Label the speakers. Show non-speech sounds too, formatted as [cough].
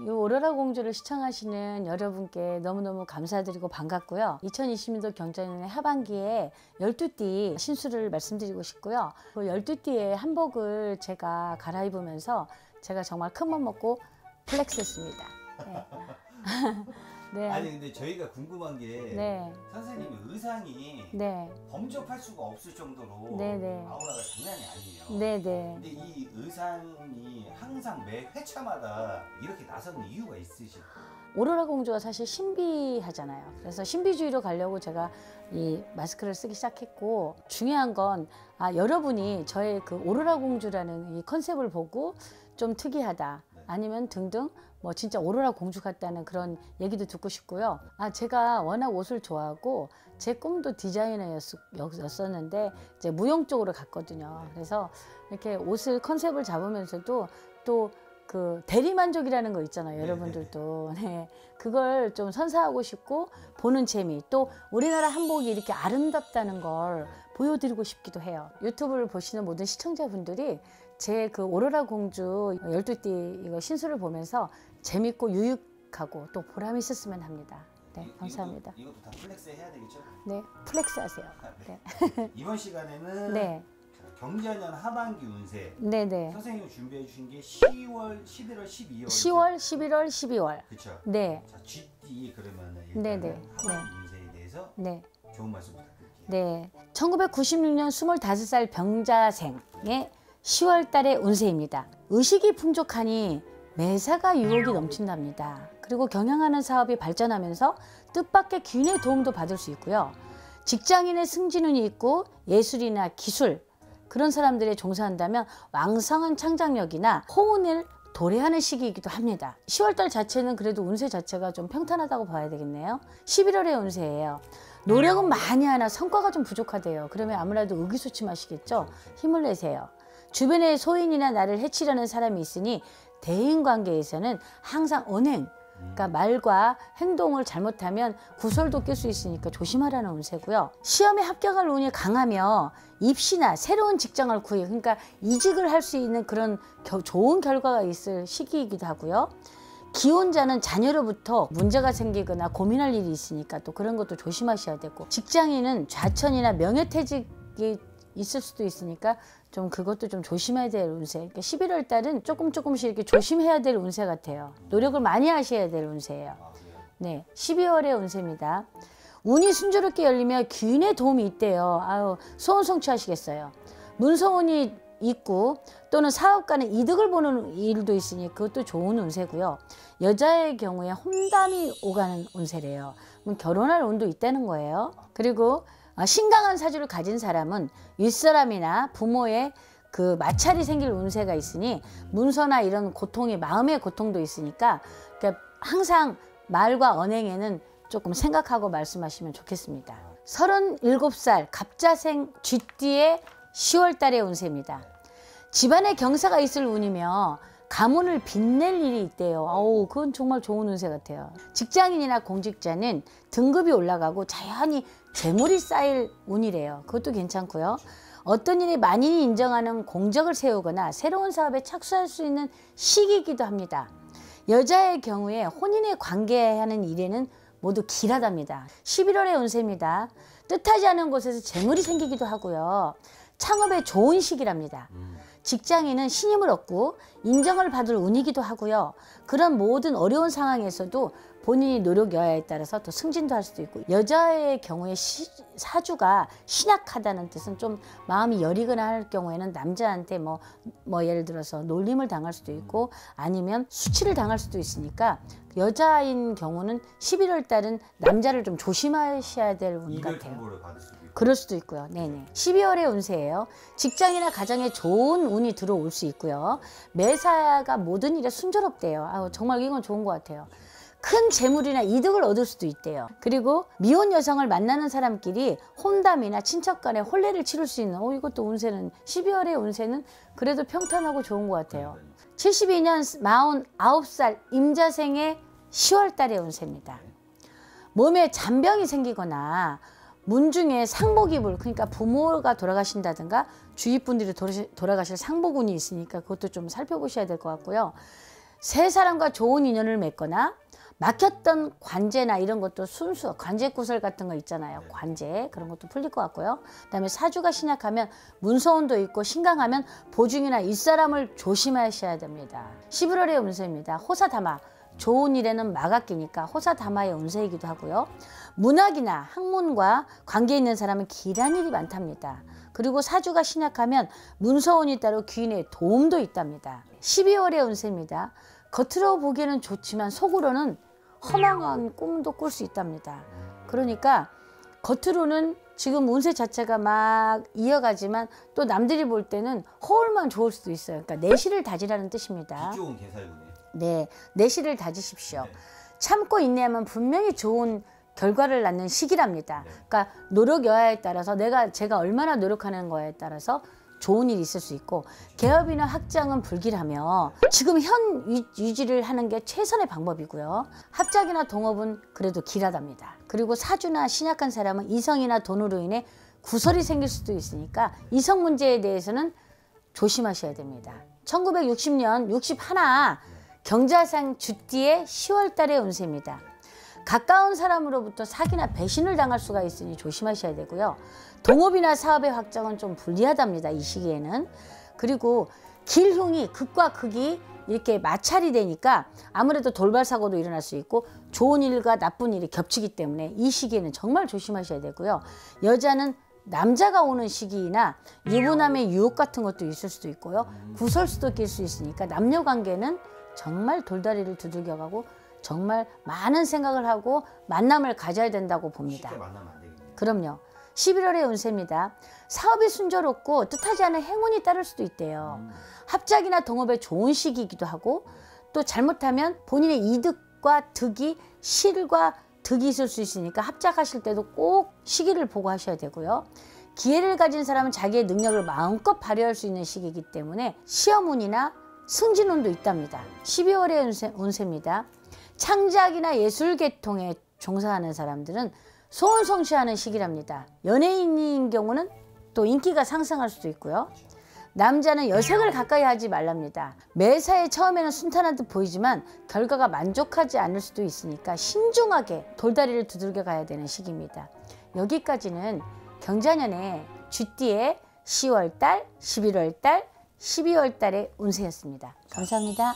Speaker 1: 이 오로라 공주를 시청하시는 여러분께 너무너무 감사드리고 반갑고요. 2020년도 경자년의 하반기에 12띠 신수를 말씀드리고 싶고요. 그 12띠의 한복을 제가 갈아입으면서 제가 정말 큰 맘 먹고 flex 했습니다. 네. [laughs] 네.
Speaker 2: 아니 근데 저희가 궁금한 게
Speaker 1: 네.
Speaker 2: 선생님 의상이
Speaker 1: 네.
Speaker 2: 범접할 수가 없을 정도로
Speaker 1: 네네.
Speaker 2: 아우라가 장난이 아니에요.
Speaker 1: 네네.
Speaker 2: 근데 이 의상이 항상 매 회차마다 이렇게 나서는 이유가 있으실까요?
Speaker 1: 오로라 공주가 사실 신비하잖아요. 그래서 신비주의로 가려고 제가 이 마스크를 쓰기 시작했고 중요한 건 아, 여러분이 저의 그 오로라 공주라는 이 컨셉을 보고 좀 특이하다 아니면 등등 뭐 진짜 오로라 공주 같다는 그런 얘기도 듣고 싶고요. 아 제가 워낙 옷을 좋아하고 제 꿈도 디자이너였었는데 이제 무용 쪽으로 갔거든요. 그래서 이렇게 옷을 컨셉을 잡으면서도 또 그 대리만족이라는 거 있잖아요. 여러분들도. 네. 그걸 좀 선사하고 싶고 보는 재미. 또 우리나라 한복이 이렇게 아름답다는 걸 보여드리고 싶기도 해요. 유튜브를 보시는 모든 시청자분들이 제 그 오로라 공주 12띠 이거 신수를 보면서 재밌고 유익하고 또 보람 있었으면 합니다. 네,
Speaker 2: 이-
Speaker 1: 감사합니다.
Speaker 2: 이것도, 이것도 다 flex 해야 되겠죠?
Speaker 1: 네, flex 하세요.
Speaker 2: 아,
Speaker 1: 네. [laughs]
Speaker 2: 이번 시간에는
Speaker 1: 네,
Speaker 2: 자, 경자년 하반기 운세
Speaker 1: 네, 네.
Speaker 2: 선생님이 준비해 주신 게 10월, 11월, 12월
Speaker 1: 10월, 11월, 12월.
Speaker 2: 그렇죠.
Speaker 1: 네,
Speaker 2: 자, 쥐띠 그러면은
Speaker 1: 네,
Speaker 2: 일단은
Speaker 1: 네.
Speaker 2: 하반기 운세에 대해서
Speaker 1: 네.
Speaker 2: 좋은 말씀 부탁드릴게요.
Speaker 1: 네. 1996년 25살 병자생의 10월 달의 운세입니다. 의식이 풍족하니 매사가 유혹이 넘친답니다. 그리고 경영하는 사업이 발전하면서 뜻밖의 기운의 도움도 받을 수 있고요. 직장인의 승진운이 있고 예술이나 기술 그런 사람들에 종사한다면 왕성한 창작력이나 호운을 도래하는 시기이기도 합니다. 10월달 자체는 그래도 운세 자체가 좀 평탄하다고 봐야 되겠네요. 11월의 운세예요. 노력은 많이 하나 성과가 좀 부족하대요. 그러면 아무래도 의기소침하시겠죠? 힘을 내세요. 주변에 소인이나 나를 해치려는 사람이 있으니 대인 관계에서는 항상 언행, 그러니까 말과 행동을 잘못하면 구설도 낄 수 있으니까 조심하라는 운세고요. 시험에 합격할 운이 강하며 입시나 새로운 직장을 구해 그러니까 이직을 할 수 있는 그런 겨- 좋은 결과가 있을 시기이기도 하고요. 기혼자는 자녀로부터 문제가 생기거나 고민할 일이 있으니까 또 그런 것도 조심하셔야 되고 직장인은 좌천이나 명예퇴직이 있을 수도 있으니까 좀 그것도 좀 조심해야 될 운세. 그러니까 11월 달은 조금 조금씩 이렇게 조심해야 될 운세 같아요. 노력을 많이 하셔야 될 운세예요.
Speaker 2: 아?
Speaker 1: 네, 12월의 운세입니다. 운이 순조롭게 열리며 귀인의 도움이 있대요. 아유, 소원 성취하시겠어요. 문서운이 있고 또는 사업가는 이득을 보는 일도 있으니 그것도 좋은 운세고요. 여자의 경우에 험담이 오가는 운세래요. 그럼 결혼할 운도 있다는 거예요. 그리고 어, 신강한 사주를 가진 사람은 윗사람이나 부모의 그 마찰이 생길 운세가 있으니 문서나 이런 고통이 마음의 고통도 있으니까 그러니까 항상 말과 언행에는 조금 생각하고 말씀하시면 좋겠습니다. 37살 갑자생 쥐띠의 10월 달의 운세입니다. 집안에 경사가 있을 운이며 가문을 빛낼 일이 있대요. 어우, 그건 정말 좋은 운세 같아요. 직장인이나 공직자는 등급이 올라가고 자연히 재물이 쌓일 운이래요. 그것도 괜찮고요. 어떤 일이 많이 인정하는 공적을 세우거나 새로운 사업에 착수할 수 있는 시기이기도 합니다. 여자의 경우에 혼인에 관계하는 일에는 모두 길하답니다. 11월의 운세입니다. 뜻하지 않은 곳에서 재물이 생기기도 하고요. 창업에 좋은 시기랍니다. 직장인은 신임을 얻고 인정을 받을 운이기도 하고요. 그런 모든 어려운 상황에서도 본인이 노력 여하에 따라서 또 승진도 할 수도 있고 여자의 경우에 시- 사주가 신약하다는 뜻은 좀 마음이 여리거나 할 경우에는 남자한테 뭐, 뭐 예를 들어서 놀림을 당할 수도 있고 아니면 수치를 당할 수도 있으니까 여자인 경우는 11월 달은 남자를 좀 조심하셔야 될 운 같아요. 그럴 수도 있고요. 네네. 12월의 운세예요. 직장이나 가정에 좋은 운이 들어올 수 있고요. 매사가 모든 일에 순조롭대요. 아우, 정말 이건 좋은 것 같아요. 큰 재물이나 이득을 얻을 수도 있대요. 그리고 미혼 여성을 만나는 사람끼리 혼담이나 친척 간에 혼례를 치를 수 있는 어 이것도 운세는 12월의 운세는 그래도 평탄하고 좋은 것 같아요. 72년 49살 임자생의 10월 달의 운세입니다. 몸에 잔병이 생기거나 문중에 상복이불 그러니까 부모가 돌아가신다든가 주위 분들이 돌아가실 상복운이 있으니까 그것도 좀 살펴보셔야 될 것 같고요. 새 사람과 좋은 인연을 맺거나 막혔던 관제나 이런 것도 순수 관제 구설 같은 거 있잖아요.
Speaker 2: 네.
Speaker 1: 관제 그런 것도 풀릴 것 같고요. 그다음에 사주가 신약하면 문서운도 있고 신강하면 보증이나 윗사람을 조심하셔야 됩니다. 11월의 운세입니다. 호사다마 좋은 일에는 마각기니까 호사다마의 운세이기도 하고요. 문학이나 학문과 관계 있는 사람은 길한 일이 많답니다. 그리고 사주가 신약하면 문서운이 따로 귀인의 도움도 있답니다. 12월의 운세입니다. 겉으로 보기에는 좋지만 속으로는 허망한 꿈도 꿀 수 있답니다. 그러니까 겉으로는 지금 운세 자체가 막 이어가지만 또 남들이 볼 때는 허울만 좋을 수도 있어요. 그러니까 내실을 다지라는 뜻입니다.
Speaker 2: 좋은 개살구네.
Speaker 1: 네, 내실을 다지십시오.
Speaker 2: 네.
Speaker 1: 참고 인내하면 분명히 좋은 결과를 낳는 시기랍니다.
Speaker 2: 네.
Speaker 1: 그러니까 노력 여하에 따라서 내가 제가 얼마나 노력하는 거에 따라서 좋은 일이 있을 수 있고 개업이나 확장은 불길하며 지금 현 유- 유지를 하는 게 최선의 방법이고요. 합작이나 동업은 그래도 길하답니다. 그리고 사주나 신약한 사람은 이성이나 돈으로 인해 구설이 생길 수도 있으니까 이성 문제에 대해서는 조심하셔야 됩니다. 1960년 61 경자상 주띠의 10월 달의 운세입니다. 가까운 사람으로부터 사기나 배신을 당할 수가 있으니 조심하셔야 되고요. 동업이나 사업의 확장은 좀 불리하답니다. 이 시기에는. 그리고 길흉이 극과 극이 이렇게 마찰이 되니까 아무래도 돌발 사고도 일어날 수 있고 좋은 일과 나쁜 일이 겹치기 때문에 이 시기에는 정말 조심하셔야 되고요. 여자는 남자가 오는 시기나 유부남의 유혹 같은 것도 있을 수도 있고요. 구설수도 낄 수 있으니까 남녀 관계는 정말 돌다리를 두들겨가고 정말 많은 생각을 하고 만남을 가져야 된다고 봅니다. 그럼요. 11월의 운세입니다. 사업이 순조롭고 뜻하지 않은 행운이 따를 수도 있대요.
Speaker 2: 음.
Speaker 1: 합작이나 동업에 좋은 시기이기도 하고 또 잘못하면 본인의 이득과 득이 실과 득이 있을 수 있으니까 합작하실 때도 꼭 시기를 보고 하셔야 되고요. 기회를 가진 사람은 자기의 능력을 마음껏 발휘할 수 있는 시기이기 때문에 시험운이나 승진운도 있답니다. 12월의 운세, 운세입니다. 창작이나 예술 계통에 종사하는 사람들은 소원 성취하는 시기랍니다. 연예인인 경우는 또 인기가 상승할 수도 있고요. 남자는 여색을 가까이 하지 말랍니다. 매사에 처음에는 순탄한 듯 보이지만 결과가 만족하지 않을 수도 있으니까 신중하게 돌다리를 두들겨 가야 되는 시기입니다. 여기까지는 경자년의 쥐띠의 10월달, 11월달, 12월달의 운세였습니다. 감사합니다.